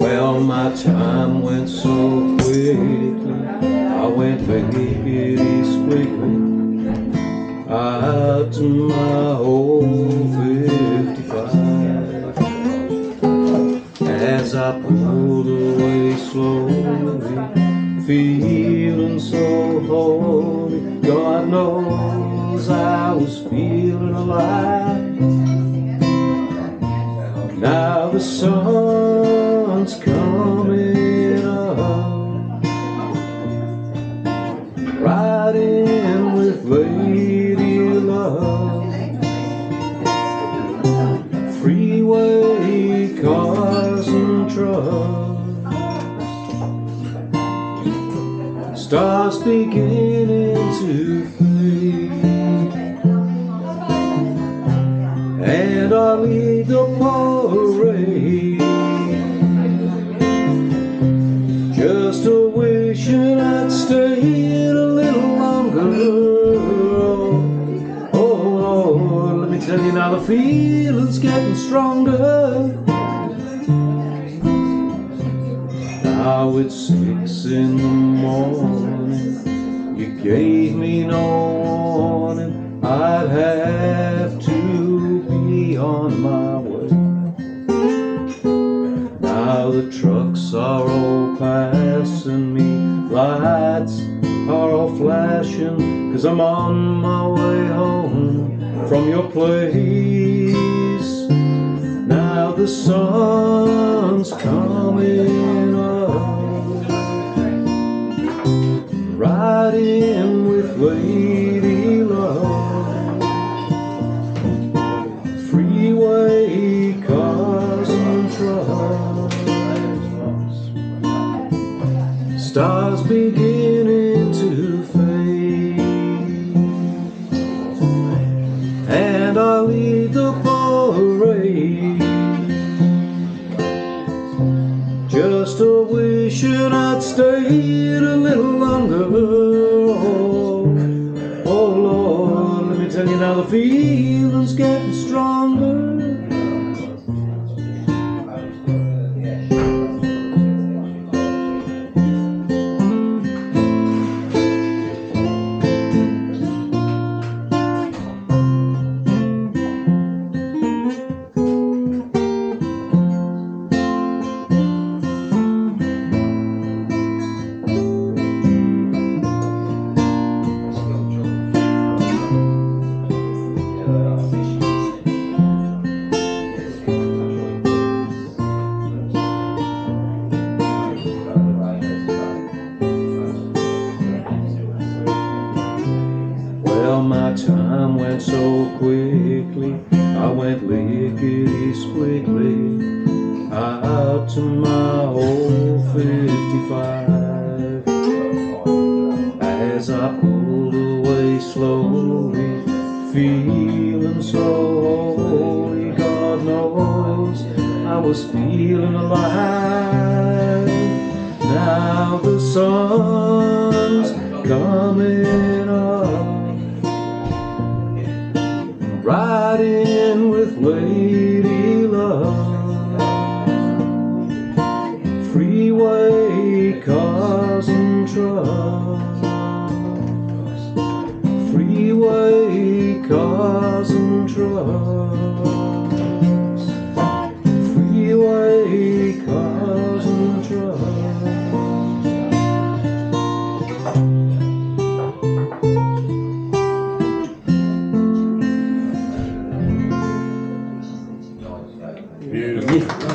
Well, my time went so quickly. I went lickety squiggly out to my old 55. As I pulled away slowly, feeling so holy, God knows I was feeling alive. Now the sun's coming up, riding with Lady Love. Freeway cars and trucks, stars beginning to fade. and I lead the parade. Just a wishing I'd stayed a little longer. Oh Lord, let me tell you now the feeling's getting stronger. Now it's six in the morning. You gave me no warning. I'd have to be on my way. Now the trucks are all passing me, lights are all flashing, cause I'm on my way home from your place. Now the sun's coming stars beginning to fade, and I lead the parade. Just a wishing I'd stayed a little longer. Oh, oh Lord, let me tell you now the feeling's getting quickly. I went lickety squiggly out to my old 55. As I pulled away slowly, feeling so holy, God knows I was feeling alive. Now the sun's and trucks, freeway cars and trucks. Beautiful.